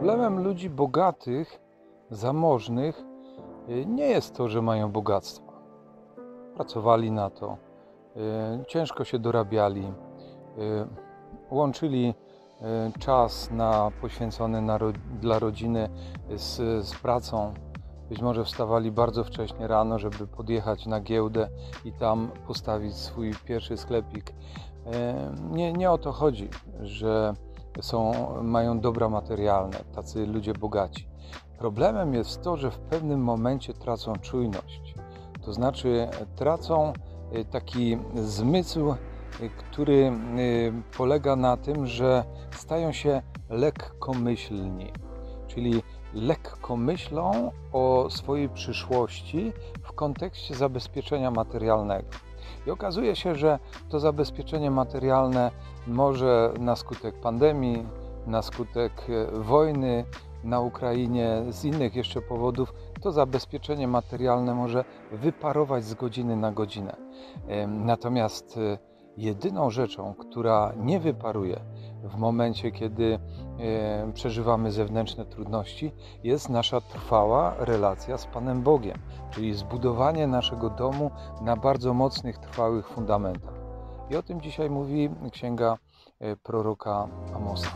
Problemem ludzi bogatych, zamożnych y, nie jest to, że mają bogactwo. Pracowali na to, y, ciężko się dorabiali, y, łączyli czas na, poświęcony na, dla rodziny z, z pracą. Być może wstawali bardzo wcześnie rano, żeby podjechać na giełdę i tam postawić swój pierwszy sklepik. Nie, nie o to chodzi, że są, mają dobra materialne, tacy ludzie bogaci. Problemem jest to, że w pewnym momencie tracą czujność. To znaczy tracą y, taki zmysł, y, który y, polega na tym, że stają się lekkomyślni, czyli lekko myślą o swojej przyszłości w kontekście zabezpieczenia materialnego. I okazuje się, że to zabezpieczenie materialne może na skutek pandemii, na skutek e, wojny na Ukrainie, z innych jeszcze powodów, to zabezpieczenie materialne może wyparować z godziny na godzinę. Natomiast e, jedyną rzeczą, która nie wyparuje w momencie, kiedy przeżywamy zewnętrzne trudności, jest nasza trwała relacja z Panem Bogiem, czyli zbudowanie naszego domu na bardzo mocnych, trwałych fundamentach. I o tym dzisiaj mówi księga e, proroka Amosa.